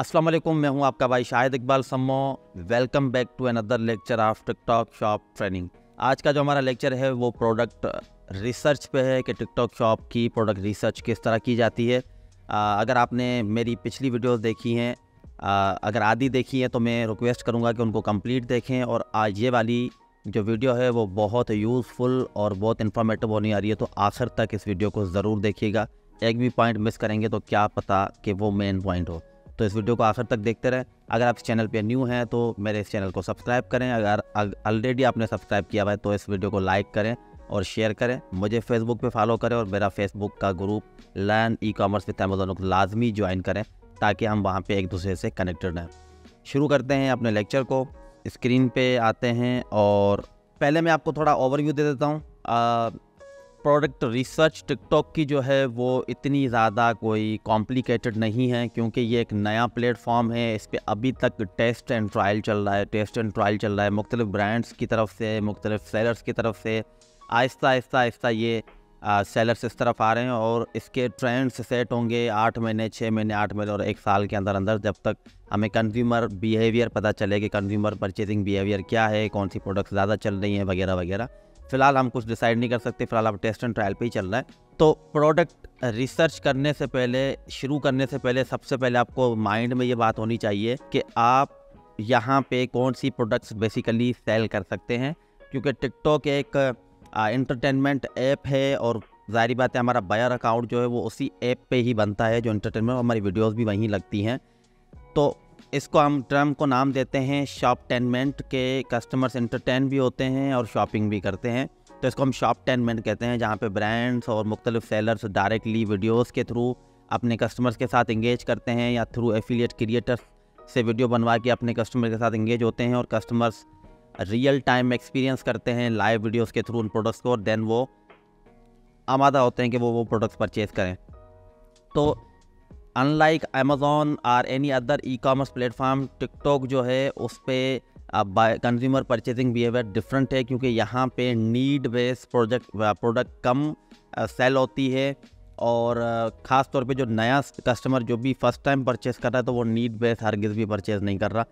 अस्सलाम वालेकुम मैं हूँ आपका भाई Shahid Iqbal Sammo. Welcome back to another lecture of TikTok shop training आज का जो हमारा लेक्चर है वो प्रोडक्ट रिसर्च पे है कि टिकटॉक शॉप की प्रोडक्ट रिसर्च किस तरह की जाती है। आ, अगर आपने मेरी पिछली वीडियोस देखी हैं अगर आधी देखी है तो मैं रिक्वेस्ट करूँगा कि उनको कंप्लीट देखें और आज ये वाली जो वीडियो है वो बहुत यूज़फुल और बहुत इन्फॉर्मेटिव होने आ रही है तो आखिर तक इस वीडियो को ज़रूर देखिएगा। एक भी पॉइंट मिस करेंगे तो क्या पता कि वो मेन पॉइंट हो। तो इस वीडियो को आखिर तक देखते रहें। अगर आप इस चैनल पर न्यू हैं तो मेरे इस चैनल को सब्सक्राइब करें। अगर ऑलरेडी आपने सब्सक्राइब किया हुआ है तो इस वीडियो को लाइक करें और शेयर करें। मुझे फेसबुक पे फॉलो करें और मेरा फेसबुक का group learn e commerce with Amazon को लाजमी ज्वाइन करें, ताकि हम वहाँ पे एक दूसरे से कनेक्टेड रहें। शुरू करते हैं अपने लेक्चर को। स्क्रीन पे आते हैं और पहले मैं आपको थोड़ा ओवरव्यू दे देता हूँ। प्रोडक्ट रिसर्च टिकटॉक की जो है वो इतनी ज़्यादा कोई कॉम्प्लिकेटेड नहीं है क्योंकि ये एक नया प्लेटफॉर्म है इस पर अभी तक टेस्ट एंड ट्रायल चल रहा है टेस्ट एंड ट्रायल चल रहा है मुख्तलिफ़ ब्रांड्स की तरफ़ से मुख्तलिफ़ सेलर्स की तरफ़ से आहिस्ता आहिस्ता आहिस्ता ये आ, सेलर्स इस तरफ़ आ रहे हैं और इसके ट्रेंड्स सेट होंगे आठ महीने छः महीने आठ महीने और एक साल के अंदर अंदर जब तक हमें कंज्यूमर बिहेवियर पता चले कि कंज्यूमर परचेजिंग बिहेवियर क्या है कौन सी प्रोडक्ट्स ज़्यादा चल रही हैं वगैरह वगैरह। फ़िलहाल हम कुछ डिसाइड नहीं कर सकते, फ़िलहाल अब टेस्ट एंड ट्रायल पे ही चल रहा है। तो प्रोडक्ट रिसर्च करने से पहले, शुरू करने से पहले सबसे पहले आपको माइंड में ये बात होनी चाहिए कि आप यहाँ पे कौन सी प्रोडक्ट्स बेसिकली सेल कर सकते हैं। क्योंकि टिकटॉक एक इंटरटेनमेंट ऐप है और ज़ाहरी बात है हमारा बायर अकाउंट जो है वो उसी ऐप पे ही बनता है, जो इंटरटेनमेंट हमारी वीडियोस भी वहीं लगती हैं। तो इसको हम टर्म को नाम देते हैं, शॉप टेनमेंट के कस्टमर्स इंटरटेन भी होते हैं और शॉपिंग भी करते हैं। तो इसको हम शॉप टेनमेंट कहते हैं, जहाँ पे ब्रांड्स और मुख्तलिफ़ सेलर्स डायरेक्टली वीडियोस के थ्रू अपने कस्टमर्स के साथ इंगेज करते हैं या थ्रू एफिलिएट क्रिएटर्स से वीडियो बनवा के अपने कस्टमर के साथ इंगेज होते हैं और कस्टमर्स रियल टाइम एक्सपीरियंस करते हैं लाइव वीडियोस के थ्रू उन प्रोडक्ट्स को और देन वो आमादा होते हैं कि वो वो प्रोडक्ट्स परचेज़ करें। तो अनलाइक अमेज़ोन और any other e commerce platform TikTok जो है, उस पर कंज्यूमर परचेजिंग बिहेवियर डिफरेंट है, क्योंकि यहाँ पे नीड बेस्ड प्रोजेक्ट प्रोडक्ट कम सेल होती है और ख़ास तौर पे जो नया कस्टमर जो भी फ़र्स्ट टाइम परचेज़ कर रहा है तो वो नीड बेस्ड हरगिज़ भी परचेज़ नहीं कर रहा।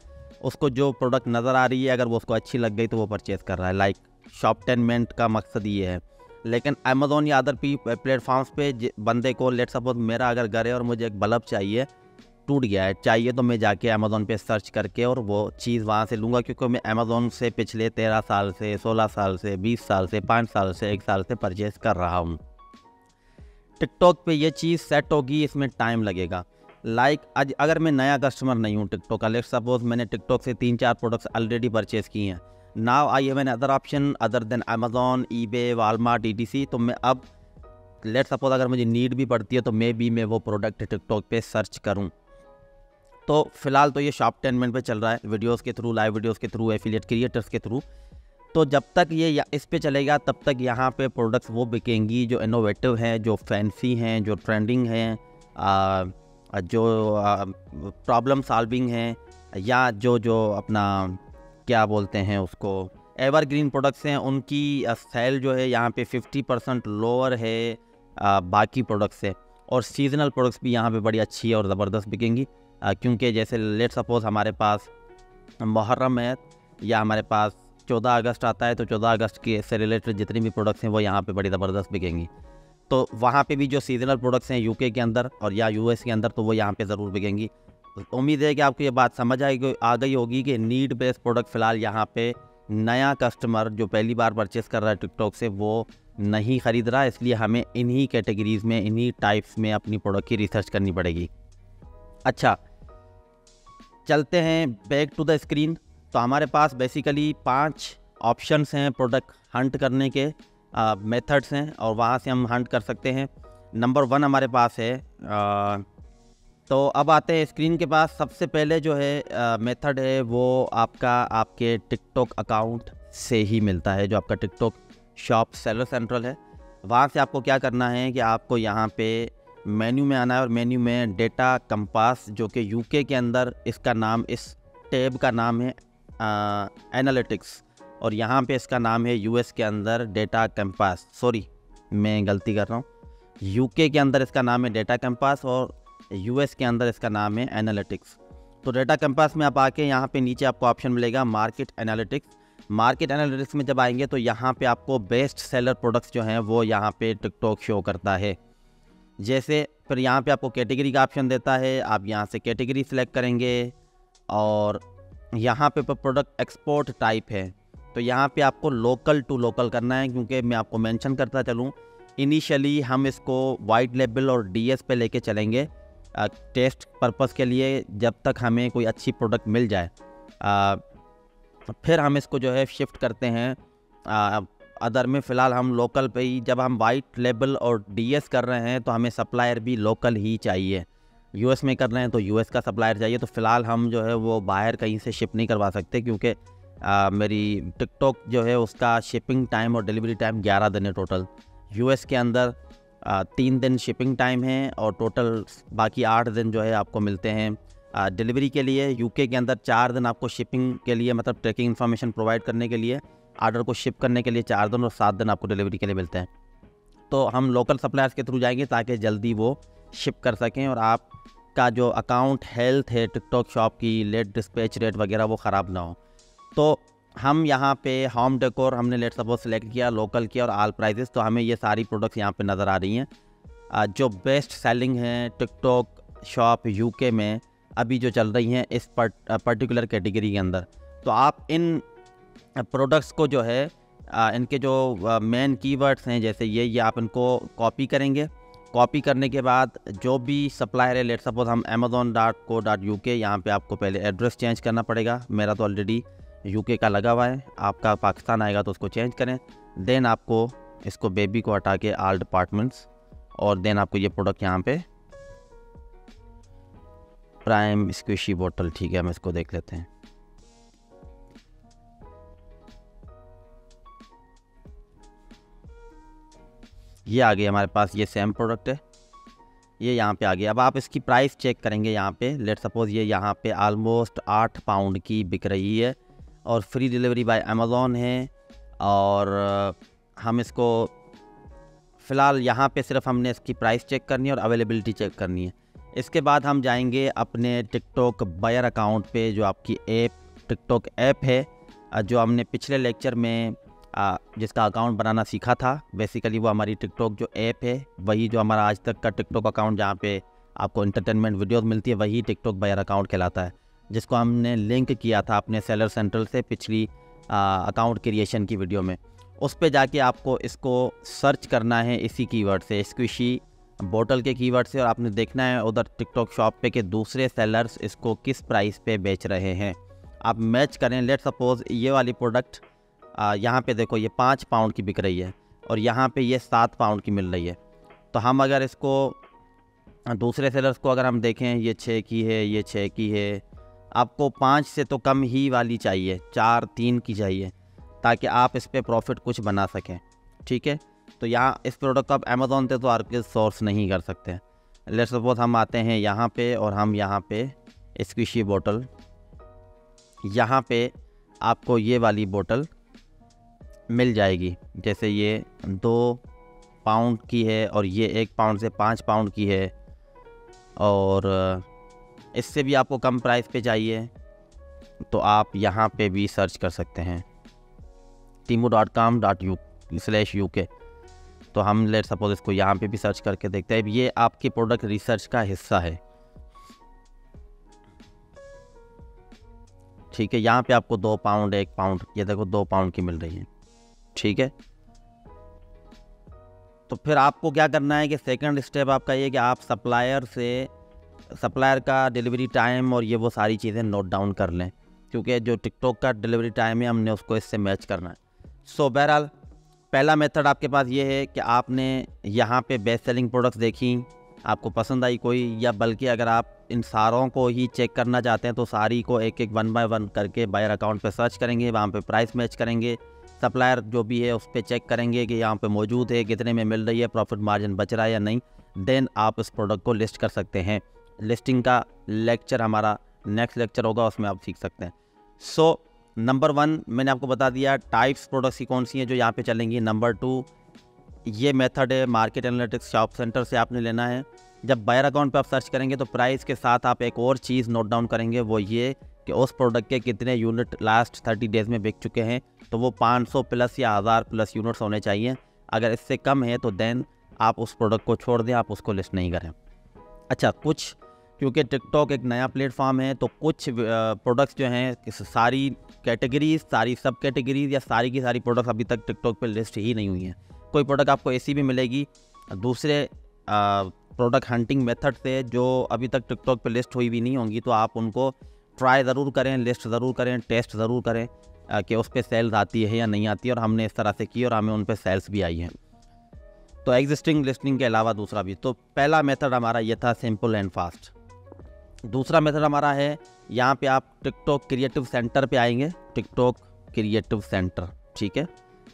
उसको जो प्रोडक्ट नज़र आ रही है, अगर वो उसको अच्छी लग गई तो वो परचेज़ कर रहा है। लाइक शॉप टेनमेंट का मकसद ये है। लेकिन अमेज़ोन या अदर पी प्लेटफॉर्म्स पे बंदे को लेट सपोज़ मेरा अगर घर है और मुझे एक बल्ब चाहिए टूट गया है चाहिए तो मैं जाके अमेज़ोन पे सर्च करके और वो चीज़ वहाँ से लूँगा क्योंकि मैं अमेज़ोन से पिछले तेरह साल से सोलह साल से बीस साल से पाँच साल से एक साल से परचेज़ कर रहा हूँ। टिकटॉक पे ये चीज़ सेट होगी इसमें टाइम लगेगा। लाइक like, आज अगर मैं नया कस्टमर नहीं हूँ टिकटॉक का लेट सपोज़ मैंने टिकटॉक से तीन चार प्रोडक्ट्स ऑलरेडी परचेज़ किए हैं। Now I have an other option other than Amazon eBay Walmart ई तो मैं अब लेट सपोज़ अगर मुझे नीड भी पड़ती है तो मे बी मैं वो प्रोडक्ट टिकटॉक पे सर्च करूँ। तो फ़िलहाल तो ये शॉप टेनमेंट पे चल रहा है वीडियोस के थ्रू लाइव वीडियोस के थ्रू एफिलिएट क्रिएटर्स के थ्रू तो जब तक ये इस पे चलेगा, तब तक यहाँ पे प्रोडक्ट्स वो बिकेंगी जो इनोवेटिव हैं, जो फैंसी हैं, जो ट्रेंडिंग हैं जो प्रॉब्लम सॉल्विंग हैं, या जो जो अपना क्या बोलते हैं उसको? एवरग्रीन प्रोडक्ट्स हैं उनकी सेल जो है यहाँ पे 50 परसेंट लोअर है आ, बाकी प्रोडक्ट्स से। और सीजनल प्रोडक्ट्स भी यहाँ पे बड़ी अच्छी और ज़बरदस्त बिकेंगी क्योंकि जैसे लेट सपोज़ हमारे पास मुहर्रम है या हमारे पास चौदह अगस्त आता है तो चौदह अगस्त के से रिलेटेड जितनी भी प्रोडक्ट्स हैं वो यहाँ पे बड़ी ज़बरदस्त बिकेंगी। तो वहाँ पे भी जो सीजनल प्रोडक्ट्स हैं यूके के अंदर और या यूएस के अंदर तो वो यहाँ पे ज़रूर बिकेंगी। उम्मीद है कि आपको ये बात समझ आई आ गई होगी कि नीड बेस्ड प्रोडक्ट फ़िलहाल यहाँ पे नया कस्टमर जो पहली बार परचेस कर रहा है टिकटॉक से वो नहीं ख़रीद रहा इसलिए हमें इन्हीं कैटेगरीज़ में इन्हीं टाइप्स में अपनी प्रोडक्ट की रिसर्च करनी पड़ेगी। अच्छा चलते हैं बैक टू द स्क्रीन तो हमारे पास बेसिकली पाँच ऑप्शंस हैं प्रोडक्ट हंट करने के मेथड्स हैं और वहाँ से हम हंट कर सकते हैं। नंबर वन हमारे पास है आ, तो अब आते हैं स्क्रीन के पास। सबसे पहले जो है मेथड है वो आपका आपके टिकटॉक अकाउंट से ही मिलता है, जो आपका टिकटॉक शॉप सेलर सेंट्रल है। वहाँ से आपको क्या करना है कि आपको यहाँ पे मेन्यू में आना है और मेन्यू में डेटा कंपास, जो कि यूके के अंदर इसका नाम, इस टैब का नाम है एनालिटिक्स। और यहाँ पे इसका नाम है यूएस के अंदर डेटा कंपास। सॉरी, मैं गलती कर रहा हूँ। यूके के अंदर इसका नाम है डेटा कंपास और यूएस के अंदर इसका नाम है एनालिटिक्स। तो डेटा कैंपस में आप आके यहाँ पे नीचे आपको ऑप्शन मिलेगा मार्केट एनालिटिक्स। मार्केट एनालिटिक्स में जब आएँगे तो यहाँ पे आपको बेस्ट सेलर प्रोडक्ट्स जो हैं वो यहाँ पे टिकटॉक शो करता है। जैसे फिर यहाँ पे आपको कैटेगरी का ऑप्शन देता है, आप यहाँ से कैटेगरी सिलेक्ट करेंगे और यहाँ पे प्रोडक्ट एक्सपोर्ट टाइप है। तो यहाँ पे आपको लोकल टू लोकल करना है क्योंकि मैं आपको मेंशन करता चलूँ। इनिशियली हम इसको वाइट लेबल और डीएस पे लेके चलेंगे। टेस्ट पर्पस के लिए जब तक हमें कोई अच्छी प्रोडक्ट मिल जाए फिर हम इसको जो है शिफ्ट करते हैं। अदर में फ़िलहाल हम लोकल पे ही, जब हम वाइट लेबल और डीएस कर रहे हैं तो हमें सप्लायर भी लोकल ही चाहिए। यूएस में कर रहे हैं तो यूएस का सप्लायर चाहिए तो फ़िलहाल हम जो है वो बाहर कहीं से शिप नहीं करवा सकते, क्योंकि मेरी टिकटॉक जो है उसका शिपिंग टाइम और डिलीवरी टाइम 11 दिन है टोटल। यूएस के अंदर तीन दिन शिपिंग टाइम है और टोटल बाकी आठ दिन जो है आपको मिलते हैं डिलीवरी के लिए यूके के अंदर चार दिन आपको शिपिंग के लिए मतलब ट्रैकिंग इन्फॉर्मेशन प्रोवाइड करने के लिए, आर्डर को शिप करने के लिए चार दिन और सात दिन आपको डिलीवरी के लिए मिलते हैं। तो हम लोकल सप्लायर्स के थ्रू जाएँगे ताकि जल्दी वो शिप कर सकें और आपका जो अकाउंट हेल्थ है टिकटॉक शॉप की लेट डिस्पैच रेट वगैरह वो ख़राब ना हो। तो हम यहाँ पे होम डेकोर हमने लेट सपोज़ सेलेक्ट किया लोकल किया और आल प्राइजेस तो हमें ये सारी प्रोडक्ट्स यहाँ पे नज़र आ रही हैं। जो बेस्ट सेलिंग हैं टिकटॉक शॉप यूके में अभी जो चल रही हैं इस पर्टिकुलर कैटेगरी के अंदर। तो आप इन प्रोडक्ट्स को जो है इनके जो मेन कीवर्ड्स हैं, जैसे ये ये आप इनको कॉपी करेंगे। कॉपी करने के बाद जो भी सप्लायर है लेट सपोज़ हम Amazon dot co dot U K यहाँ पर आपको पहले एड्रेस चेंज करना पड़ेगा। मेरा तो ऑलरेडी यूके का लगा हुआ है। आपका पाकिस्तान आएगा तो उसको चेंज करें। देन आपको इसको बेबी को हटा के आल डिपार्टमेंट्स और देन आपको ये प्रोडक्ट यहाँ पे प्राइम स्क्विशी बोतल ठीक है, हम इसको देख लेते हैं। ये आ गई हमारे पास, ये सेम प्रोडक्ट है। ये यहाँ पे आ गया। अब आप इसकी प्राइस चेक करेंगे यहाँ पे। लेट सपोज़ ये यहाँ पे आलमोस्ट आठ पाउंड की बिक रही है। और फ्री डिलीवरी बाय अमेज़ोन है और हम इसको फ़िलहाल यहाँ पे सिर्फ़ हमने इसकी प्राइस चेक करनी है और अवेलेबिलिटी चेक करनी है। इसके बाद हम जाएँगे अपने टिकटॉक बायर अकाउंट पे, जो आपकी ऐप टिकटॉक ऐप है जो हमने पिछले लेक्चर में जिसका अकाउंट बनाना सीखा था। बेसिकली वो हमारी टिकटॉक जो ऐप है, वही जो हमारा आज तक का टिकटॉक अकाउंट जहाँ पे आपको इंटरटेनमेंट वीडियोस मिलती है, वही टिकटॉक बायर अकाउंट कहलाता है। जिसको हमने लिंक किया था अपने सेलर सेंट्रल से पिछली अकाउंट क्रिएशन की वीडियो में। उस पर जाके आपको इसको सर्च करना है इसी कीवर्ड से स्क्विशी बोतल के कीवर्ड से, और आपने देखना है उधर टिकटॉक शॉप पे के दूसरे सेलर्स इसको किस प्राइस पे बेच रहे हैं। आप मैच करें लेट सपोज़ ये वाली प्रोडक्ट यहाँ पे देखो ये पाँच पाउंड की बिक रही है, और यहाँ पे ये सात पाउंड की मिल रही है। तो हम अगर इसको, दूसरे सेलर्स को अगर हम देखें, ये छः की है, ये छः की है आपको पाँच से तो कम ही वाली चाहिए, चार, तीन की चाहिए, ताकि आप इस पर प्रॉफिट कुछ बना सकें, ठीक है? तो यहाँ इस प्रोडक्ट को आप अमेज़ोन से तो आर के सोर्स नहीं कर सकते। लेट सपोज़ हम आते हैं यहाँ पे और हम यहाँ पे स्क्विशी बोतल यहाँ पे आपको ये वाली बोतल मिल जाएगी, जैसे ये दो पाउंड की है और ये एक पाउंड से पाँच पाउंड की है, और इससे भी आपको कम प्राइस पे चाहिए। तो आप यहाँ पे भी सर्च कर सकते हैं। Temu dot com dot U slash U K तो हम लेट सपोज़ इसको यहाँ पे भी सर्च करके देखते हैं। ये आपकी प्रोडक्ट रिसर्च का हिस्सा है। ठीक है, यहाँ पे आपको दो पाउंड एक पाउंड ये देखो दो पाउंड की मिल रही है। ठीक है? तो फिर आपको क्या करना है कि सेकंड स्टेप आपका ये कि आप सप्लायर से सप्लायर का डिलीवरी टाइम और ये वो सारी चीज़ें नोट डाउन कर लें क्योंकि जो टिकटॉक का डिलीवरी टाइम है हमने उसको इससे मैच करना है। सो so, बहरहाल पहला मेथड आपके पास ये है कि आपने यहाँ पे बेस्ट सेलिंग प्रोडक्ट्स देखी आपको पसंद आई कोई या बल्कि अगर आप इन सारों को ही चेक करना चाहते हैं तो सारी को एक एक वन बाय वन करके बायर अकाउंट पे सर्च करेंगे वहाँ पे प्राइस मैच करेंगे सप्लायर जो भी है उस पर चेक करेंगे कि यहाँ पे मौजूद है कितने में मिल रही है प्रॉफिट मार्जिन बच रहा है या नहीं देन आप इस प्रोडक्ट को लिस्ट कर सकते हैं। लिस्टिंग का लेक्चर हमारा नेक्स्ट लेक्चर होगा, उसमें आप सीख सकते हैं। सो नंबर वन मैंने आपको बता दिया टाइप्स प्रोडक्ट्स की कौन सी हैं जो यहाँ पे चलेंगी? नंबर टू ये मेथड है मार्केट एनालिटिक्स शॉप सेंटर से आपने लेना है। जब बायर अकाउंट पे आप सर्च करेंगे तो प्राइस के साथ आप एक और चीज़ नोट डाउन करेंगे, वो ये कि उस प्रोडक्ट के कितने यूनिट लास्ट थर्टी डेज़ में बिक चुके हैं। तो वो 500 प्लस या हज़ार प्लस यूनिट्स होने चाहिए। अगर इससे कम है तो देन आप उस प्रोडक्ट को छोड़ दें, आप उसको लिस्ट नहीं करें। अच्छा कुछ क्योंकि टिकटॉक एक नया प्लेटफॉर्म है तो कुछ प्रोडक्ट्स जो हैं सारी कैटेगरीज सारी सब कैटेगरीज या सारी की सारी प्रोडक्ट्स अभी तक टिकटॉक पे लिस्ट ही नहीं हुई हैं। कोई प्रोडक्ट आपको ऐसी भी मिलेगी, दूसरे प्रोडक्ट हंटिंग मेथड से जो अभी तक टिकटॉक पे लिस्ट हुई भी नहीं होंगी तो आप उनको ट्राई ज़रूर करें लिस्ट ज़रूर करें टेस्ट ज़रूर करें कि उस पर सेल्स आती है या नहीं आती है और हमने इस तरह से की और हमें उन पर सेल्स भी आई हैं। तो एग्जिस्टिंग लिस्टिंग के अलावा दूसरा भी। तो पहला मेथड हमारा ये था सिंपल एंड फास्ट दूसरा मेथड हमारा है, यहाँ पे आप टिकटॉक क्रिएटिव सेंटर पे आएँगे, टिकटॉक क्रिएटिव सेंटर, ठीक है?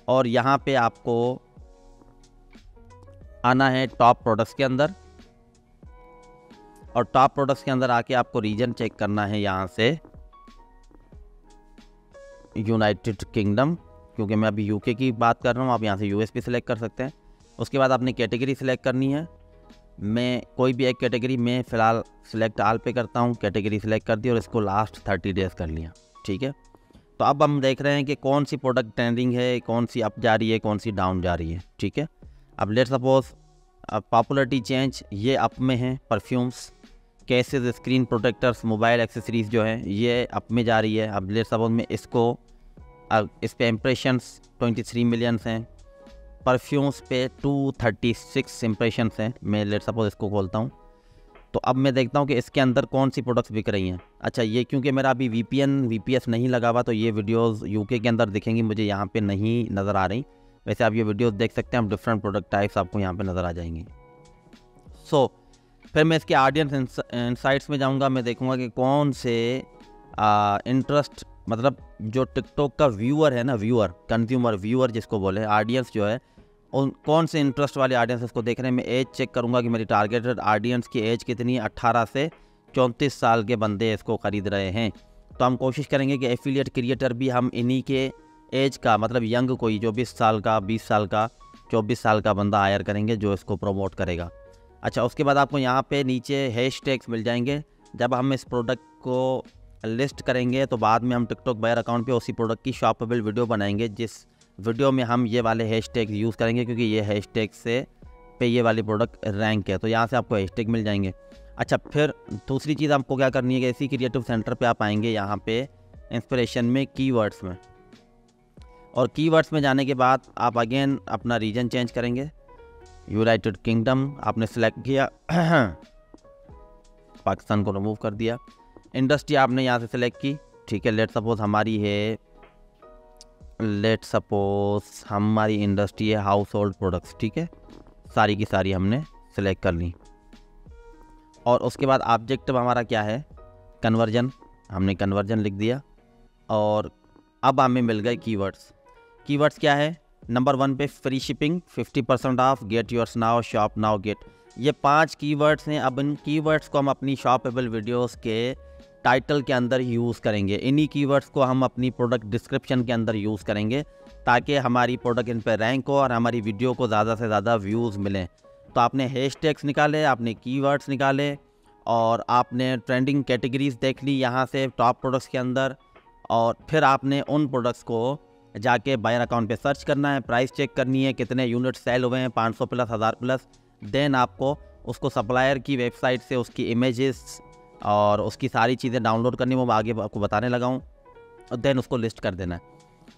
और यहाँ पे आपको आना है टॉप प्रोडक्ट्स के अंदर, और टॉप प्रोडक्ट्स के अंदर आके आपको रीजन चेक करना है यहाँ से, यूनाइटेड किंगडम, क्योंकि मैं अभी यूके की बात कर रहा हूँ, आप यहाँ से यूएस भी सिलेक्ट कर सकते हैं। उसके बाद आपने कैटेगरी सिलेक्ट करनी है मैं कोई भी एक कैटेगरी में फ़िलहाल सिलेक्ट आल पे करता हूँ कैटेगरी सिलेक्ट कर दी और इसको लास्ट थर्टी डेज़ कर लिया, ठीक है? तो अब हम देख रहे हैं कि कौन सी प्रोडक्ट ट्रेंडिंग है, कौन सी अप जा रही है, कौन सी डाउन जा रही है, ठीक है? अब लेट सपोज़ पॉपुलरिटी चेंज ये अप में है perfumes cases screen protectors mobile accessories जो है, ये अप में जा रही है। अब लेट सपोज़ में इसको, अब इस पर इम्प्रेशंस 23 मिलियंस हैं परफ्यूम्स पे 236 इम्प्रेशंस हैं। मैं लेट सपोज़ इसको खोलता हूँ। तो अब मैं देखता हूँ कि इसके अंदर कौन सी प्रोडक्ट्स बिक रही हैं। अच्छा ये क्योंकि मेरा अभी V P N V P S नहीं लगा हुआ तो ये वीडियोज़ यूके के अंदर दिखेंगी मुझे यहाँ पे नहीं नज़र आ रही। वैसे आप ये वीडियोज़ देख सकते हैं डिफरेंट प्रोडक्ट टाइप्स आपको यहाँ पे नज़र आ जाएँगी। सो so, फिर मैं इसके ऑडियंस इंसाइट्स में जाऊँगा मैं देखूँगा कि कौन से इंटरेस्ट मतलब जो टिकटॉक का व्यूअर है ना व्यूअर कंज्यूमर व्यूअर जिसको बोले ऑडियंस जो है उन कौन से इंटरेस्ट वाले ऑडियंस उसको देख रहे हैं? मैं एज चेक करूँगा कि मेरी टारगेटेड ऑडियंस की एज कितनी है? अट्ठारह से चौंतीस साल के बंदे इसको ख़रीद रहे हैं। तो हम कोशिश करेंगे कि एफिलिएट क्रिएटर भी हम इन्हीं के एज का मतलब यंग कोई, जो बीस साल का, बीस साल का, चौबीस साल का बंदा हायर करेंगे, जो इसको प्रमोट करेगा। अच्छा उसके बाद आपको यहाँ पे नीचे हैश मिल जाएँगे। जब हम इस प्रोडक्ट को लिस्ट करेंगे तो बाद में हम टिकटॉक बायर अकाउंट पे उसी प्रोडक्ट की शॉपेबल वीडियो बनाएँगे, जिस वीडियो में हम ये वाले हैश टैग यूज़ करेंगे क्योंकि ये हैश टैग से पे ये वाली प्रोडक्ट रैंक है तो यहाँ से आपको हैश टैग मिल जाएँगे। अच्छा फिर दूसरी चीज़ आपको क्या करनी है कि इसी क्रिएटिव सेंटर पे आप आएँगे यहाँ पे इंस्पिरेशन में कीवर्ड्स में। और कीवर्ड्स में जाने के बाद आप अगेन अपना रीजन चेंज करेंगे। यूनाइटेड किंगडम आपने सेलेक्ट किया। पाकिस्तान को रिमूव कर दिया। इंडस्ट्री आपने यहाँ से सेलेक्ट की। ठीक है लेट सपोज़ हमारी है लेट सपोज़ हमारी इंडस्ट्री है हाउस होल्ड प्रोडक्ट्स ठीक है? सारी की सारी हमने सेलेक्ट कर ली। और उसके बाद ऑब्जेक्टिव हमारा क्या है? कन्वर्जन हमने कन्वर्जन लिख दिया। और अब हमें मिल गए कीवर्ड्स कीवर्ड्स क्या है? नंबर वन पे free shipping 50 percent off get yours now shop now get ये पाँच कीवर्ड्स हैं। अब इन कीवर्ड्स को हम अपनी शॉपेबल वीडियोस के टाइटल के अंदर यूज़ करेंगे। इन्हीं कीवर्ड्स को हम अपनी प्रोडक्ट डिस्क्रिप्शन के अंदर यूज़ करेंगे, ताकि हमारी प्रोडक्ट इन पर रैंक हो और हमारी वीडियो को ज़्यादा से ज़्यादा व्यूज़ मिलें। तो आपने हैश टैग्स निकाले, आपने कीवर्ड्स निकाले और आपने ट्रेंडिंग कैटेगरीज देख ली यहाँ से टॉप प्रोडक्ट्स के अंदर और फिर आपने उन प्रोडक्ट्स को जाके बायर अकाउंट पे सर्च करना है प्राइस चेक करनी है, कितने यूनिट सेल हुए हैं 500 प्लस हज़ार प्लस देन आपको उसको सप्लायर की वेबसाइट से उसकी इमेजेस और उसकी सारी चीज़ें डाउनलोड करनी, वो आगे आपको बताने लगा हूँ, और देन उसको लिस्ट कर देना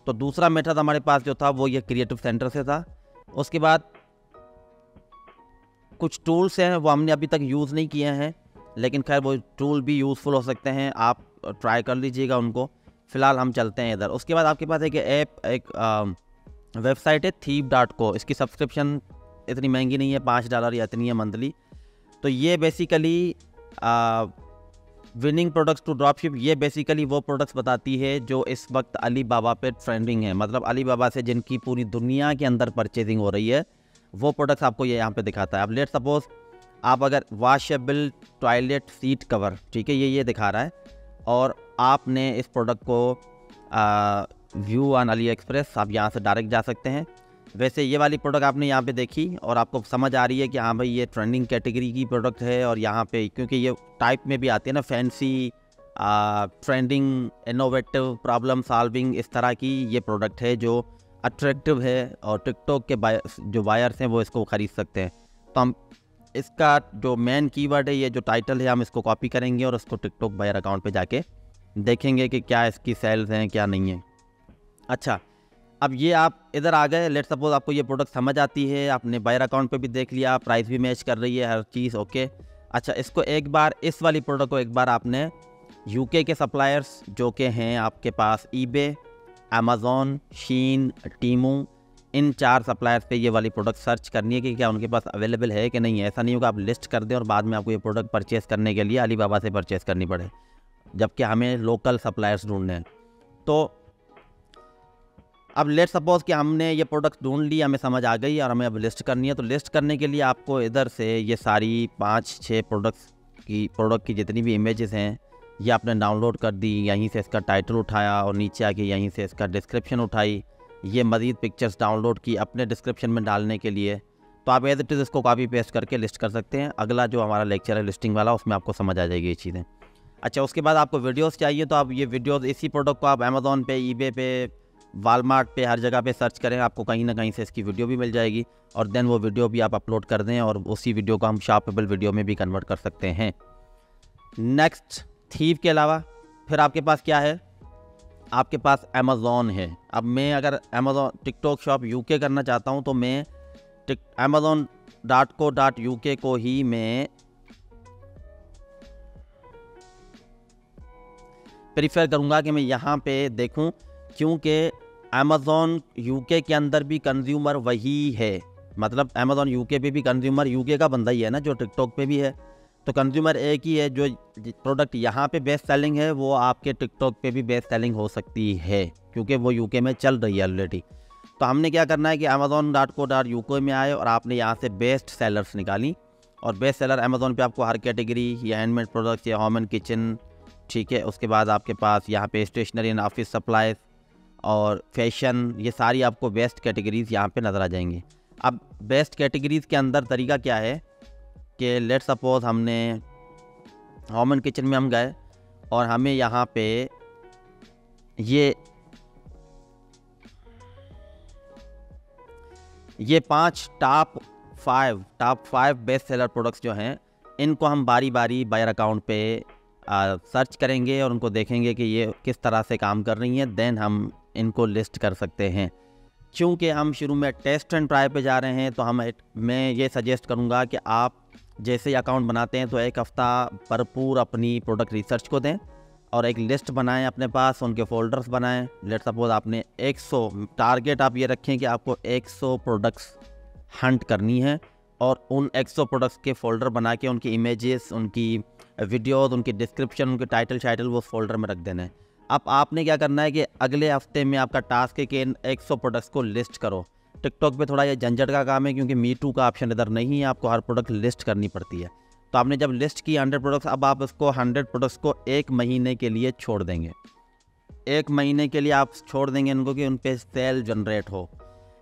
तो दूसरा मेथड हमारे पास जो था, वो ये क्रिएटिव सेंटर से था। उसके बाद कुछ टूल्स हैं, वो हमने अभी तक यूज़ नहीं किए हैं, लेकिन खैर वो टूल भी यूज़फुल हो सकते हैं, आप ट्राई कर लीजिएगा उनको। फ़िलहाल हम चलते हैं इधर। उसके बाद आपके पास एक ऐप, एक वेबसाइट है थीप डॉट को इसकी सब्सक्रिप्शन इतनी महँगी नहीं है, पाँच डॉलर या इतनी है मंथली। तो ये basically winning products to dropship ये बेसिकली वो प्रोडक्ट्स बताती है जो इस वक्त अली बाबा पे ट्रेंडिंग है। मतलब अली बाबा से जिनकी पूरी दुनिया के अंदर परचेजिंग हो रही है, वो प्रोडक्ट्स आपको ये यहाँ पे दिखाता है। अब लेट सपोज़ आप अगर वाशेबल टॉयलेट सीट कवर ठीक है, ये ये दिखा रहा है, और आपने इस प्रोडक्ट को व्यू ऑन अली एक्सप्रेस आप यहाँ से डायरेक्ट जा सकते हैं। वैसे ये वाली प्रोडक्ट आपने यहाँ पे देखी और आपको समझ आ रही है कि हाँ भाई ये ट्रेंडिंग कैटेगरी की प्रोडक्ट है और यहाँ पे क्योंकि ये टाइप में भी आती है ना fancy trending innovative problem solving इस तरह की ये प्रोडक्ट है जो अट्रैक्टिव है और टिकटॉक के बाय जो बायर्स हैं वो इसको ख़रीद सकते हैं। तो हम इसका जो मेन कीवर्ड है, ये जो टाइटल है, हम इसको कॉपी करेंगे और उसको टिकटॉक बायर अकाउंट पे जाके देखेंगे कि क्या इसकी सेल्स हैं, क्या नहीं है। अच्छा अब ये आप इधर आ गए लेट सपोज़ आपको ये प्रोडक्ट समझ आती है, आपने बायर अकाउंट पे भी देख लिया प्राइस भी मैच कर रही है, हर चीज़ ओके अच्छा इसको एक बार, इस वाली प्रोडक्ट को एक बार आपने यूके के सप्लायर्स जो के हैं आपके पास ईबे अमेज़ोन शीन टीमू इन चार सप्लायर्स पे ये वाली प्रोडक्ट सर्च करनी है कि क्या उनके पास अवेलेबल है कि नहीं है। ऐसा नहीं होगा, आप लिस्ट कर दें और बाद में आपको ये प्रोडक्ट परचेस करने के लिए अली से परचेज़ करनी पड़े, जबकि हमें लोकल सप्लायर्स ढूँढने हैं। तो अब लेट सपोज़ कि हमने ये प्रोडक्ट ढूंढ लिया हमें समझ आ गई और हमें अब लिस्ट करनी है तो लिस्ट करने के लिए आपको इधर से ये सारी पाँच छः प्रोडक्ट्स की प्रोडक्ट की जितनी भी इमेजेस हैं, ये आपने डाउनलोड कर दी, यहीं से इसका टाइटल उठाया और नीचे आके यहीं से इसका डिस्क्रिप्शन उठाई, ये मज़ीद पिक्चर्स डाउनलोड की अपने डिस्क्रिप्शन में डालने के लिए। तो आप एज इट इज़ इसको कॉपी पेस्ट करके लिस्ट कर सकते हैं। अगला जो हमारा लेक्चर है लिस्टिंग वाला, उसमें आपको समझ आ जाएगी ये चीज़ें। अच्छा उसके बाद आपको वीडियोस चाहिए तो आप ये वीडियोस इसी प्रोडक्ट को आप अमेज़ोन पे ईबे पे वालमार्ट पे हर जगह पे सर्च करें, आपको कहीं ना कहीं से इसकी वीडियो भी मिल जाएगी और देन वो वीडियो भी आप अपलोड कर दें और उसी वीडियो को हम शॉपेबल वीडियो में भी कन्वर्ट कर सकते हैं। नेक्स्ट थीव के अलावा, फिर आपके पास क्या है? आपके पास अमेज़ोन है। अब मैं अगर अमेज़ोन टिकटॉक शॉप यूके करना चाहता हूँ तो मैं Amazon dot co dot U K को ही मैं प्रीफर करूँगा कि मैं यहाँ पे देखूँ, क्योंकि अमेज़ोन यूके के अंदर भी कंज्यूमर वही है। मतलब अमेज़ोन यूके पे भी कंज्यूमर यूके का बंदा ही है ना, जो टिकटॉक पे भी है। तो कंज्यूमर एक ही है, जो प्रोडक्ट यहाँ पे बेस्ट सेलिंग है, वो आपके टिकटॉक पे भी बेस्ट सेलिंग हो सकती है, क्योंकि वो यूके में चल रही है ऑलरेडी तो हमने क्या करना है कि Amazon dot co dot UK में आए और आपने यहाँ से बेस्ट सेलर्स निकाली। और बेस्ट सेलर अमेज़ोन पे आपको हर कैटेगरी या हैंडमेड प्रोडक्ट्स या होम एंड किचन ठीक है, उसके बाद आपके पास यहाँ पे स्टेशनरी एंड ऑफ़िस सप्लाईज और फ़ैशन ये सारी आपको बेस्ट कैटेगरीज़ यहाँ पे नज़र आ जाएँगी। अब बेस्ट कैटेगरीज़ के अंदर तरीका क्या है कि लेट सपोज़ हमने होम एंड किचन में हम गए और हमें यहाँ पे ये ये पाँच top five top five best seller products जो हैं इनको हम बारी बारी बायर अकाउंट पे आ, सर्च करेंगे और उनको देखेंगे कि ये किस तरह से काम कर रही हैं देन हम इनको लिस्ट कर सकते हैं। क्योंकि हम शुरू में टेस्ट एंड ट्राई पे जा रहे हैं तो हम मैं ये सजेस्ट करूँगा कि आप जैसे ही अकाउंट बनाते हैं तो एक हफ़्ता भरपूर अपनी प्रोडक्ट रिसर्च को दें और एक लिस्ट बनाएँ अपने पास, उनके फोल्डर्स बनाएँ। लेट सपोज़ आपने 100 टारगेट आप ये रखें कि आपको 100 प्रोडक्ट्स हंट करनी है और उन 100 प्रोडक्ट्स के फोल्डर बना के उनकी इमेजेस उनकी वीडियोस उनकी डिस्क्रिप्शन उनके टाइटल शाइटल वो फोल्डर में रख देना है। अब आपने क्या करना है कि अगले हफ़्ते में आपका टास्क है कि इन एक सौ प्रोडक्ट्स को लिस्ट करो। टिकटॉक पे थोड़ा ये झंझट का काम है क्योंकि मी टू का ऑप्शन इधर नहीं है, आपको हर प्रोडक्ट लिस्ट करनी पड़ती है। तो आपने जब लिस्ट की हंड्रेड प्रोडक्ट्स अब आप उसको हंड्रेड प्रोडक्ट्स को एक महीने के लिए छोड़ देंगे। एक महीने के लिए आप छोड़ देंगे इनको कि उन पर सेल जनरेट हो।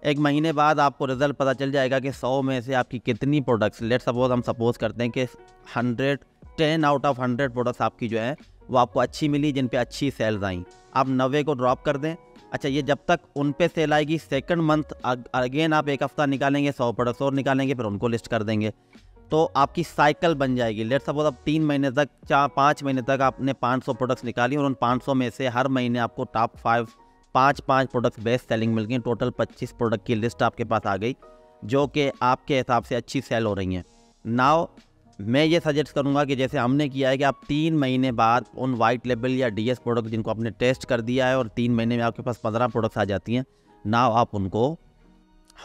एक महीने बाद आपको रिज़ल्ट पता चल जाएगा कि सौ में से आपकी कितनी प्रोडक्ट्स लेट सपोज़ हम सपोज़ करते हैं कि hundred ten out of hundred products आपकी जो है वो आपको अच्छी मिली जिन पे अच्छी सेल्स आई। आप नवे को ड्रॉप कर दें। अच्छा ये जब तक उन पे सेल आएगी सेकंड मंथ अगेन आप एक हफ़्ता निकालेंगे, सौ प्रोडक्ट्स और निकालेंगे, फिर उनको लिस्ट कर देंगे। तो आपकी साइकिल बन जाएगी। लेट सपोज़ आप तीन महीने तक, चार, पाँच महीने तक आपने 500 प्रोडक्ट्स निकाली और उन 500 में से हर महीने आपको टॉप फाइव पाँच पाँच प्रोडक्ट्स बेस्ट सेलिंग मिल गई। टोटल 25 प्रोडक्ट की लिस्ट आपके पास आ गई, जो कि आपके हिसाब से अच्छी सेल हो रही हैं। नाव मैं ये सजेस्ट करूँगा कि जैसे हमने किया है कि आप तीन महीने बाद उन वाइट लेवल या डीएस प्रोडक्ट जिनको आपने टेस्ट कर दिया है और तीन महीने में आपके पास पंद्रह प्रोडक्ट्स आ जाती हैं ना आप उनको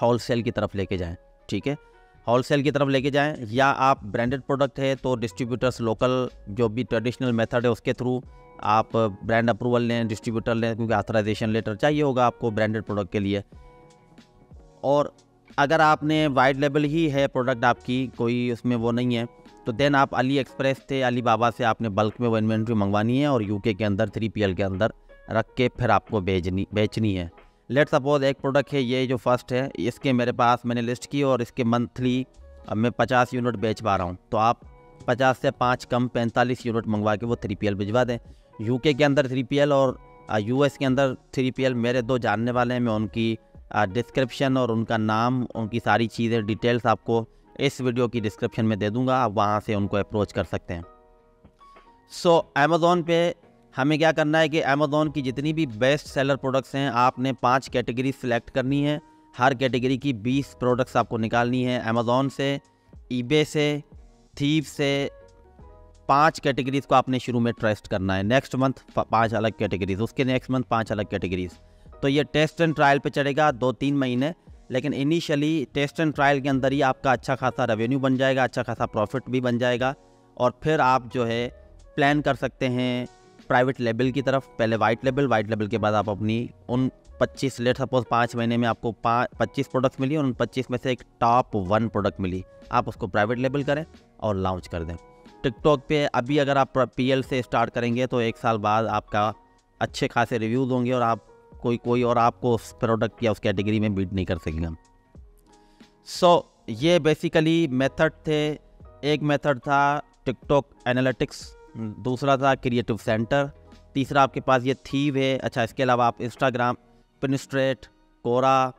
होल सेल की तरफ़ लेके जाएँ, ठीक है? होल सेल की तरफ़ लेके जाएँ, या आप ब्रांडेड प्रोडक्ट है तो डिस्ट्रीब्यूटर्स लोकल जो भी ट्रेडिशनल मेथड है उसके थ्रू आप ब्रांड अप्रूवल लें डिस्ट्रीब्यूटर लें, क्योंकि ऑथराइजेशन लेटर चाहिए होगा आपको ब्रांडेड प्रोडक्ट के लिए। और अगर आपने वाइट लेवल ही है प्रोडक्ट आपकी, कोई उसमें वो नहीं है तो देन आप अली एक्सप्रेस थे अली बाबा से आपने बल्क में वो इन्वेंट्री मंगवानी है और यूके के अंदर थ्री पीएल के अंदर रख के फिर आपको बेचनी बेचनी है। लेट सपोज़ एक प्रोडक्ट है, ये जो फ़र्स्ट है, इसके मेरे पास मैंने लिस्ट की और इसके मंथली मैं पचास यूनिट बेच पा रहा हूँ। तो आप पचास से पाँच कम पैंतालीस यूनिट मंगवा के वो थ्री पी भिजवा दें। यूके के अंदर थ्री पी और यूएस के अंदर थ्री पी मेरे दो जानने वाले हैं, मैं उनकी डिस्क्रिप्शन और उनका नाम, उनकी सारी चीज़ें डिटेल्स आपको इस वीडियो की डिस्क्रिप्शन में दे दूँगा आप वहाँ से उनको अप्रोच कर सकते हैं। सो so, अमेज़ोन पे हमें क्या करना है कि अमेज़ोन की जितनी भी बेस्ट सेलर प्रोडक्ट्स हैं आपने पाँच कैटेगरी सिलेक्ट करनी है। हर कैटेगरी की बीस प्रोडक्ट्स आपको निकालनी है अमेज़ोन से ईबे से थीव से। पाँच कैटेगरीज को आपने शुरू में ट्रेस्ट करना है। नेक्स्ट मंथ पाँच अलग कैटेगरीज उसके नेक्स्ट मंथ पाँच अलग कैटेगरीज तो ये टेस्ट एंड ट्रायल पे चढ़ेगा दो तीन महीने। लेकिन इनिशियली टेस्ट एंड ट्रायल के अंदर ही आपका अच्छा खासा रेवेन्यू बन जाएगा अच्छा खासा प्रॉफिट भी बन जाएगा और फिर आप जो है प्लान कर सकते हैं प्राइवेट लेवल की तरफ़। पहले वाइट लेवल वाइट लेवल के बाद आप अपनी उन 25 लेट सपोज़ पाँच महीने में आपको पच्चीस प्रोडक्ट्स मिली और उन 25 में से एक टॉप वन प्रोडक्ट मिली। आप उसको प्राइवेट लेवल करें और लॉन्च कर दें। टिकटॉक पे अभी अगर आप पीएल से स्टार्ट करेंगे तो एक साल बाद आपका अच्छे खासे रिव्यूज़ होंगे और आप कोई कोई और आपको उस प्रोडक्ट या उस कैटेगरी में बीट नहीं कर सकेंगे। सो so, ये बेसिकली मेथड थे। एक मेथड था टिकटॉक एनालिटिक्स दूसरा था क्रिएटिव सेंटर तीसरा आपके पास ये थीव है। अच्छा इसके अलावा आप इंस्टाग्राम पिनस्ट्रेट कोरा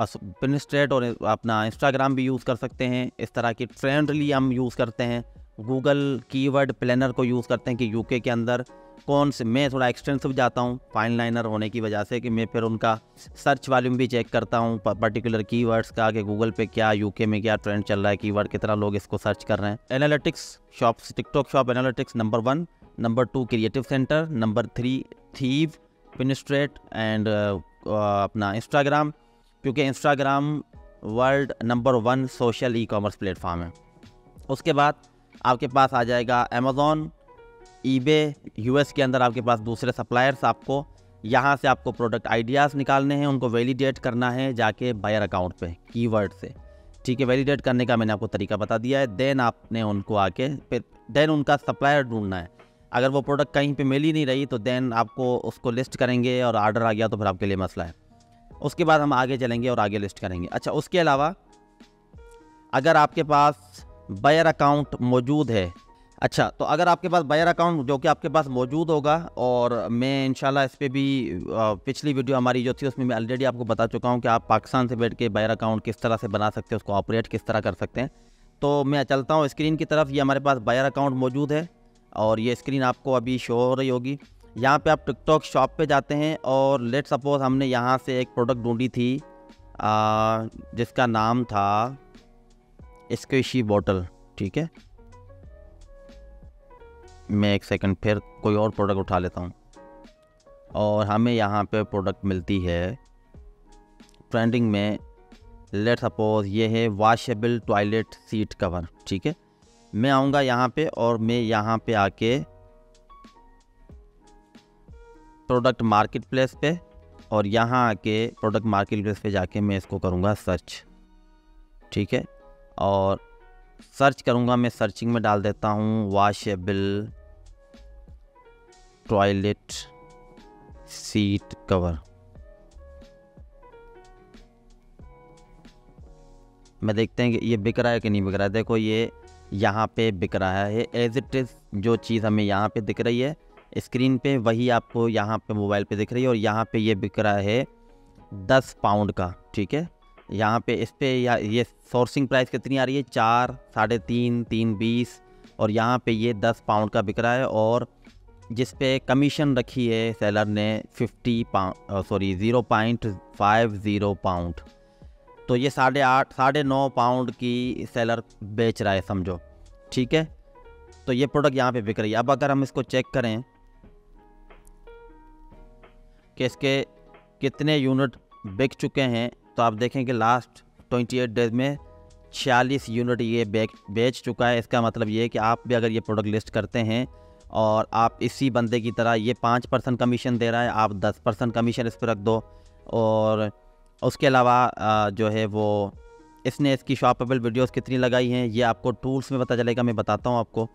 पिनस्ट्रेट और अपना इंस्टाग्राम भी यूज़ कर सकते हैं। इस तरह की ट्रेंडली हम यूज़ करते हैं। गूगल कीवर्ड प्लानर को यूज़ करते हैं कि यूके के अंदर। कौन से, मैं थोड़ा एक्सटेंसिव जाता हूँ फाइन लाइनर होने की वजह से कि मैं फिर उनका सर्च वॉल्यूम भी चेक करता हूँ पर्टिकुलर कीवर्ड्स का कि गूगल पे क्या यूके में क्या ट्रेंड चल रहा है कीवर्ड कितना लोग इसको सर्च कर रहे हैं। Analytics shops TikTok shop analytics number one number two creative centre number three thief Pinterest and अपना इंस्टाग्राम क्योंकि Instagram world number one social e commerce platform है। उसके बाद आपके पास आ जाएगा अमेज़ोन ईबे यूएस के अंदर आपके पास दूसरे सप्लायर्स आपको, यहाँ से आपको प्रोडक्ट आइडियाज़ निकालने हैं, उनको वैलिडेट करना है जाके बायर अकाउंट पे कीवर्ड से। ठीक है वैलिडेट करने का मैंने आपको तरीका बता दिया है देन आपने उनको आके फिर देन उनका सप्लायर ढूंढना है। अगर वो प्रोडक्ट कहीं पे मिल ही नहीं रही तो देन आपको उसको लिस्ट करेंगे और आर्डर आ गया तो फिर आपके लिए मसला है। उसके बाद हम आगे चलेंगे और आगे लिस्ट करेंगे। अच्छा उसके अलावा, अगर आपके पास बायर अकाउंट मौजूद है अच्छा तो अगर आपके पास बायर अकाउंट जो कि आपके पास मौजूद होगा और मैं इंशाल्लाह इस पर भी पिछली वीडियो हमारी जो थी उसमें मैं ऑलरेडी आपको बता चुका हूँ कि आप पाकिस्तान से बैठ के बायर अकाउंट किस तरह से बना सकते हैं, उसको ऑपरेट किस तरह कर सकते हैं। तो मैं चलता हूँ स्क्रीन की तरफ़, ये हमारे पास बायर अकाउंट मौजूद है और ये स्क्रीन आपको अभी शो हो रही होगी। यहाँ पर आप टिकटॉक शॉप पर जाते हैं और लेट सपोज़ हमने यहाँ से एक प्रोडक्ट ढूंढी थी जिसका नाम था स्क्विशी बॉटल ठीक है? मैं एक सेकंड फिर कोई और प्रोडक्ट उठा लेता हूँ। और हमें यहाँ पे प्रोडक्ट मिलती है। ट्रेंडिंग में लेट सपोज़ ये है वाशेबल टॉयलेट सीट कवर ठीक है? मैं आऊँगा यहाँ पे और मैं यहाँ पे आके प्रोडक्ट मार्केट प्लेस पे और यहाँ आके प्रोडक्ट मार्केट प्लेस पे जाके मैं इसको करूँगा सर्च ठीक है? और सर्च करूँगा, मैं सर्चिंग में डाल देता हूँ वाशेबल टॉयलेट सीट कवर मैं देखते हैं कि ये बिक रहा है कि नहीं बिक रहा है। देखो, ये यहाँ पे बिक रहा है। एज इट इज़ जो चीज़ हमें यहाँ पे दिख रही है स्क्रीन पे वही आपको यहाँ पे मोबाइल पे दिख रही है और यहाँ पे ये बिक रहा है दस पाउंड का, ठीक है? यहाँ पे इस पर या ये सोर्सिंग प्राइस कितनी आ रही है? चार, साढ़े तीन तीन, बीस और यहाँ पे ये दस पाउंड का बिक रहा है और जिस पे कमीशन रखी है सेलर ने fifty pound sorry zero point five zero pound तो ये साढ़े आठ, साढ़े नौ पाउंड की सेलर बेच रहा है, समझो। ठीक है? तो ये प्रोडक्ट यहाँ पे बिक रही है। अब अगर हम इसको चेक करें कि इसके कितने यूनिट बिक चुके हैं तो आप देखें कि लास्ट 28 डेज़ में छियालीस यूनिट ये बेच बेच चुका है। इसका मतलब ये है कि आप भी अगर ये प्रोडक्ट लिस्ट करते हैं और आप इसी बंदे की तरह ये पाँच परसेंट कमीशन दे रहा है, आप दस परसेंट कमीशन इस पर रख दो। और उसके अलावा जो है वो इसने इसकी शॉपेबल वीडियोस कितनी लगाई हैं, ये आपको टूल्स में पता चलेगा, मैं बताता हूँ आपको।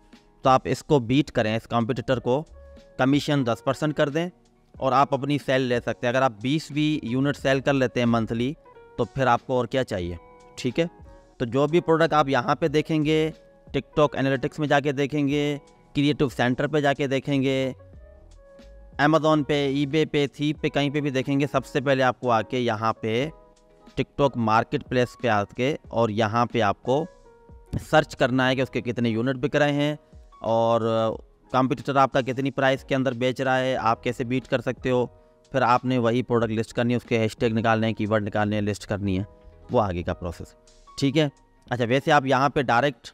तो आप इसको बीट करें, इस कॉम्पिटिटर को कमीशन दस परसेंट कर दें और आप अपनी सेल ले सकते हैं। अगर आप 20 भी यूनिट सेल कर लेते हैं मंथली तो फिर आपको और क्या चाहिए? ठीक है? तो जो भी प्रोडक्ट आप यहाँ पे देखेंगे टिकटॉक एनालिटिक्स में जाके देखेंगे क्रिएटिव सेंटर पे जाके देखेंगे अमेज़ोन पे ईबे पे थी पे, कहीं पे भी देखेंगे, सबसे पहले आपको आके यहाँ पे टिकटॉक मार्केट प्लेस पे आके और यहाँ पे आपको सर्च करना है कि उसके कितने यूनिट बिक रहे हैं और कंपटीटर आपका कितनी प्राइस के अंदर बेच रहा है, आप कैसे बीट कर सकते हो। फिर आपने वही प्रोडक्ट लिस्ट करनी है, उसके हैशटैग निकालने हैं कीवर्ड निकालने हैं लिस्ट करनी है, वो आगे का प्रोसेस ठीक है? अच्छा वैसे आप यहाँ पे डायरेक्ट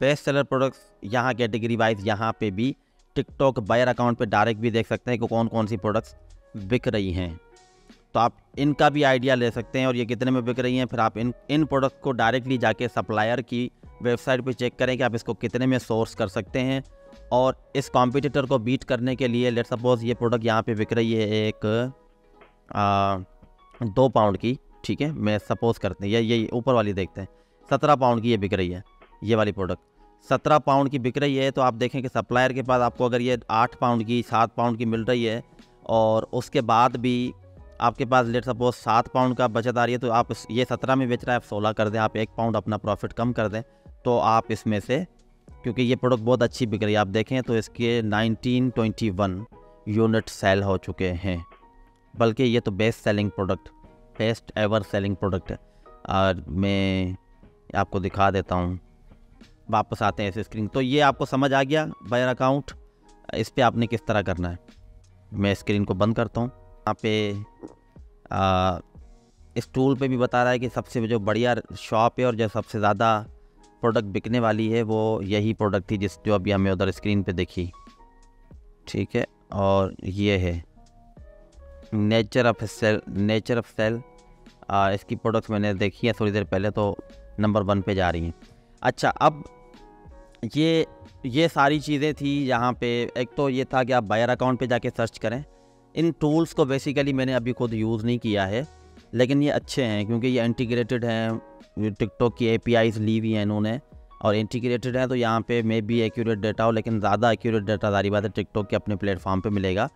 बेस्ट सेलर प्रोडक्ट्स यहाँ कैटेगरी वाइज यहाँ पे भी टिकटॉक बायर अकाउंट पे डायरेक्ट भी देख सकते हैं कि कौन कौन सी प्रोडक्ट्स बिक रही हैं। तो आप इनका भी आइडिया ले सकते हैं और ये कितने में बिक रही हैं, फिर आप इन इन प्रोडक्ट को डायरेक्टली जाके सप्लायर की वेबसाइट पे चेक करें कि आप इसको कितने में सोर्स कर सकते हैं। और इस कॉम्पिटिटर को बीट करने के लिए लेट सपोज़ ये प्रोडक्ट यहाँ पे बिक रही है एक आ, दो पाउंड की ठीक है? मैं सपोज़ करते हैं ये ये ऊपर वाली देखते हैं। सत्रह पाउंड की ये बिक रही है ये वाली प्रोडक्ट सत्रह पाउंड की बिक रही है तो आप देखें कि सप्लायर के पास आपको अगर ये आठ पाउंड की सात पाउंड की मिल रही है और उसके बाद भी आपके पास लेट सपोज़ सात पाउंड का बचत आ रही है तो आप ये सत्रह में बेच रहा है आप सोलह कर दें आप एक पाउंड अपना प्रॉफिट कम कर दें तो आप इसमें से क्योंकि ये प्रोडक्ट बहुत अच्छी बिक रही है। आप देखें तो इसके 1921 यूनिट सेल हो चुके हैं। बल्कि ये तो best selling product best ever selling product है। और मैं आपको दिखा देता हूँ। वापस आते हैं इस स्क्रीन तो ये आपको समझ आ गया बायर अकाउंट इस पर आपने किस तरह करना है। मैं स्क्रीन को बंद करता हूँ। यहाँ पे आ, इस टूल पे भी बता रहा है कि सबसे जो बढ़िया शॉप है और जो सबसे ज़्यादा प्रोडक्ट बिकने वाली है, वो यही प्रोडक्ट थी जिस जो अभी हमें उधर स्क्रीन पे देखी। ठीक है? और ये है। Nature of sale nature of sale इसकी प्रोडक्ट्स मैंने देखी है थोड़ी देर पहले तो नंबर वन पे जा रही हैं। अच्छा अब ये ये सारी चीज़ें थी यहाँ पे। एक तो ये था कि आप बायर अकाउंट पे जाके सर्च करें। इन टूल्स को बेसिकली मैंने अभी खुद यूज़ नहीं किया है, लेकिन ये अच्छे हैं, क्योंकि ये इंटीग्रेटेड हैं टिकटॉक की ए पी ली हुई हैं इन्होंने। और इंटीग्रेटेड है तो यहाँ पे मे बी एक्यूरेट डेटा हो, लेकिन ज़्यादा एक्यूरेट डेटा सारी बात है, टिकटॉक के अपने प्लेटफॉर्म पे मिलेगा।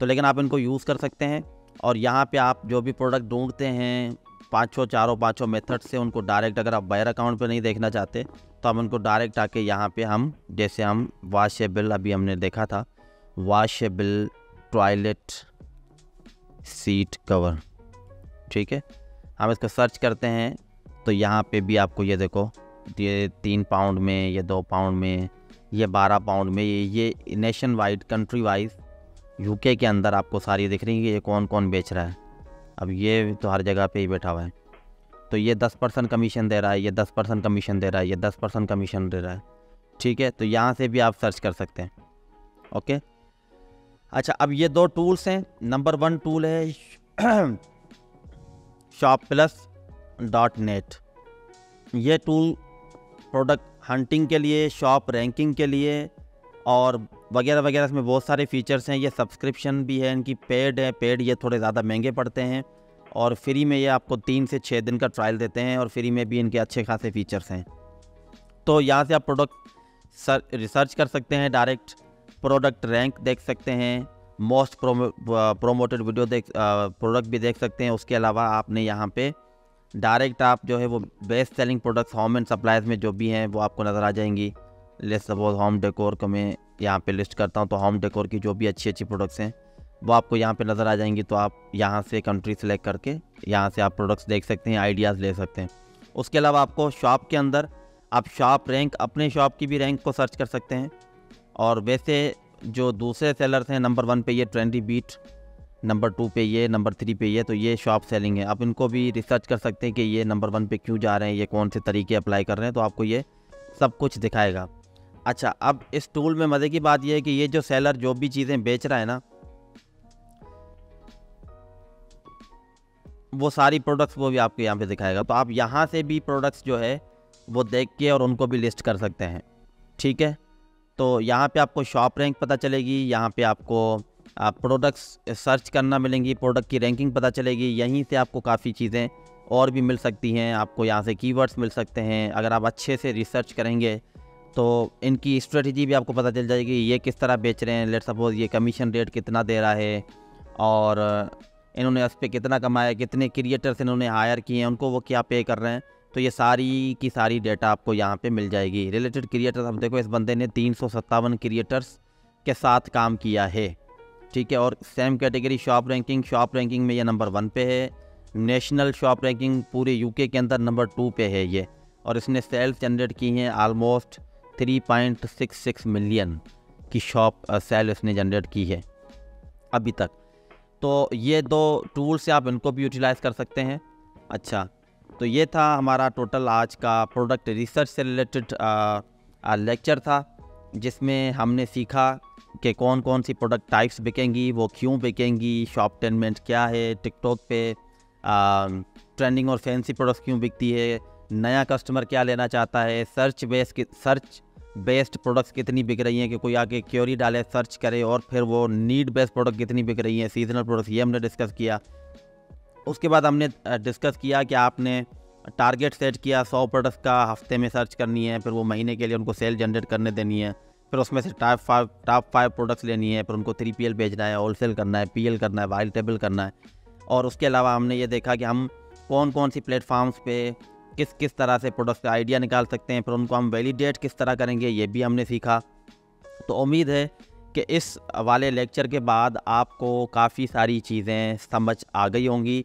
तो लेकिन आप इनको यूज़ कर सकते हैं। और यहाँ पे आप जो भी प्रोडक्ट ढूंढते हैं पाँचों चारों पाँचों मेथड से उनको डायरेक्ट अगर आप बायर अकाउंट पर नहीं देखना चाहते तो हम उनको डायरेक्ट आके यहाँ पर हम, जैसे हम वाशेबल अभी हमने देखा था वाशेबल टॉयलेट सीट कवर ठीक है? हम इसको सर्च करते हैं। तो यहाँ पे भी आपको ये देखो, ये तीन पाउंड में, ये दो पाउंड में, ये बारह पाउंड में, ये ये nationwide country wise UK के अंदर आपको सारी दिख रही है ये कौन कौन बेच रहा है। अब ये तो हर जगह पे ही बैठा हुआ है। तो ये दस परसेंट कमीशन दे रहा है, ये दस परसेंट कमीशन दे रहा है, ये दस परसेंट कमीशन दे रहा है। ठीक है तो यहाँ से भी आप सर्च कर सकते हैं। ओके? अच्छा अब ये दो टूल्स हैं। नंबर वन टूल है शॉप प्लस डॉट नेट। ये टूल प्रोडक्ट हंटिंग के लिए, शॉप रैंकिंग के लिए और वगैरह वगैरह इसमें बहुत सारे फीचर्स हैं। ये सब्सक्रिप्शन भी है, इनकी पेड है, पेड ये थोड़े ज़्यादा महँगे पड़ते हैं और फ्री में ये आपको तीन से छः दिन का ट्रायल देते हैं और फ्री में भी इनके अच्छे खासे फीचर्स हैं। तो यहाँ से आप प्रोडक्ट रिसर्च कर सकते हैं, डायरेक्ट प्रोडक्ट रैंक देख सकते हैं, मोस्ट प्रोमोटेड वीडियो देख प्रोडक्ट भी देख सकते हैं। उसके अलावा आपने यहाँ पे डायरेक्ट आप जो है वो best selling products home and supplies में जो भी हैं, वो आपको नज़र आ जाएँगी। लेट सपोज़ होम डेकोर को मैं यहाँ पे लिस्ट करता हूँ तो होम डेकोर की जो भी अच्छी अच्छी प्रोडक्ट्स हैं, वो आपको यहाँ पे नज़र आ जाएँगी तो आप यहाँ से कंट्री सेलेक्ट करके यहाँ से आप प्रोडक्ट्स देख सकते हैं आइडियाज़ ले सकते हैं। उसके अलावा आपको शॉप के अंदर आप शॉप रैंक अपने शॉप की भी रैंक को सर्च कर सकते हैं। और वैसे जो दूसरे सेलर्स हैं नंबर वन पे ये ट्रेंडी बीट नंबर टू पे ये, नंबर थ्री पे ये तो ये शॉप सेलिंग है। आप इनको भी रिसर्च कर सकते हैं कि ये नंबर वन पे क्यों जा रहे हैं, ये कौन से तरीके अप्लाई कर रहे हैं तो आपको ये सब कुछ दिखाएगा। अच्छा अब इस टूल में मज़े की बात यह है कि ये जो सेलर जो भी चीज़ें बेच रहा है ना, वो सारी प्रोडक्ट्स वो भी आपको यहाँ पे दिखाएगा। तो आप यहाँ से भी प्रोडक्ट्स जो है, वो देख के और उनको भी लिस्ट कर सकते हैं। ठीक है? तो यहाँ पे आपको शॉप रैंक पता चलेगी, यहाँ पे आपको प्रोडक्ट्स सर्च करना मिलेंगी प्रोडक्ट की रैंकिंग पता चलेगी, यहीं से आपको काफ़ी चीज़ें और भी मिल सकती हैं, आपको यहाँ से कीवर्ड्स मिल सकते हैं। अगर आप अच्छे से रिसर्च करेंगे तो इनकी स्ट्रेटजी भी आपको पता चल जाएगी, ये किस तरह बेच रहे हैं लेट सपोज़ ये कमीशन रेट कितना दे रहा है, और इन्होंने इस पर कितना कमाया, कितने क्रिएटर्स इन्होंने हायर किए हैं, उनको वो क्या पे कर रहे हैं तो ये सारी की सारी डेटा आपको यहाँ पे मिल जाएगी। रिलेटेड क्रिएटर्स अब देखो, इस बंदे ने तीन सौ सत्तावन क्रिएटर्स के साथ काम किया है। ठीक है, और same category shop ranking shop ranking में ये नंबर वन पे है। नेशनल शॉप रैंकिंग पूरे यूके के अंदर नंबर टू पे है ये। और इसने सेल्स जनरेट की हैं almost three point six six million की शॉप सेल इसने जनरेट की है अभी तक। तो ये दो टूल से आप इनको भी यूटिलाइज़ कर सकते हैं। अच्छा तो ये था हमारा टोटल आज का प्रोडक्ट रिसर्च से रिलेटेड लेक्चर था। जिसमें हमने सीखा कि कौन कौन सी प्रोडक्ट टाइप्स बिकेंगी, वो क्यों बिकेंगी शॉप टेनमेंट क्या है टिकटॉक पे ट्रेंडिंग और फैंसी प्रोडक्ट्स क्यों बिकती है, नया कस्टमर क्या लेना चाहता है search base search based products कितनी बिक रही हैं कि कोई आके क्योरी डाले सर्च करे और फिर वो नीड बेस्ड प्रोडक्ट कितनी बिक रही हैं सीजनल प्रोडक्ट्स ये हमने डिस्कस किया। उसके बाद हमने डिस्कस किया कि आपने टारगेट सेट किया, सौ प्रोडक्ट्स का हफ़्ते में सर्च करनी है, फिर वो महीने के लिए उनको सेल जनरेट करने देनी है, फिर उसमें से top five top five products लेनी है, फिर उनको थ्री पी भेजना है होलसेल करना है पीएल करना है वाइल टेबल करना है। और उसके अलावा हमने ये देखा कि हम कौन कौन सी प्लेटफॉर्म्स पे किस किस तरह से प्रोडक्ट्स का आइडिया निकाल सकते हैं, फिर उनको हम वैलिडेट किस तरह करेंगे, ये भी हमने सीखा। तो उम्मीद है कि इस वाले लेक्चर के बाद आपको काफ़ी सारी चीज़ें समझ आ गई होंगी।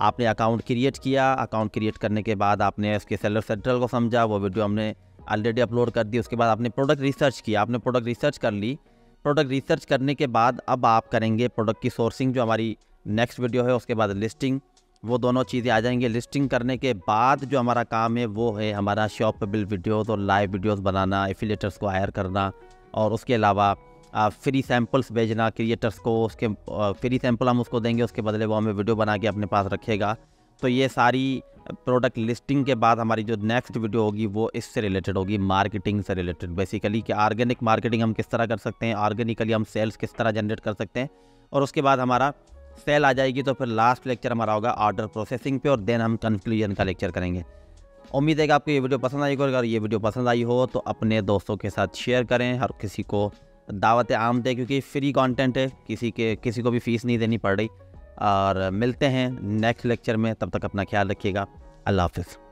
आपने अकाउंट क्रिएट किया अकाउंट क्रिएट करने के बाद आपने उसके सेलर सेंट्रल को समझा, वो वीडियो हमने ऑलरेडी अपलोड कर दी, उसके बाद आपने प्रोडक्ट रिसर्च किया, आपने प्रोडक्ट रिसर्च कर ली। प्रोडक्ट रिसर्च करने के बाद अब आप करेंगे प्रोडक्ट की सोर्सिंग जो हमारी नेक्स्ट वीडियो है, उसके बाद लिस्टिंग वो दोनों चीज़ें आ जाएँगी। लिस्टिंग करने के बाद जो हमारा काम है, वो है हमारा शॉपेबल वीडियोस और लाइव वीडियोस बनाना एफिलेटर्स को हायर करना, और उसके अलावा फ्री सैम्पल्स भेजना क्रिएटर्स को उसके फ्री सैंपल हम उसको देंगे, उसके बदले वो हमें वीडियो बना के अपने पास रखेगा। तो ये सारी प्रोडक्ट लिस्टिंग के बाद हमारी जो नेक्स्ट वीडियो होगी, वो इससे रिलेटेड होगी मार्केटिंग से रिलेटेड बेसिकली कि ऑर्गेनिक मार्केटिंग हम किस तरह कर सकते हैं ऑर्गेनिकली हम सेल्स किस तरह जनरेट कर सकते हैं, और उसके बाद हमारा सेल आ जाएगी तो फिर लास्ट लेक्चर हमारा होगा ऑर्डर प्रोसेसिंग पे, और देन हम कंक्लूजन का लेक्चर करेंगे। उम्मीद है कि आपको ये वीडियो पसंद आई हो अगर ये वीडियो पसंद आई हो तो अपने दोस्तों के साथ शेयर करें, हर किसी को दावत आम दें क्योंकि फ्री कंटेंट है, किसी के, किसी को भी फ़ीस नहीं देनी पड़ रही। और मिलते हैं नेक्स्ट लेक्चर में, तब तक अपना ख्याल रखिएगा। अल्लाह हाफिज़।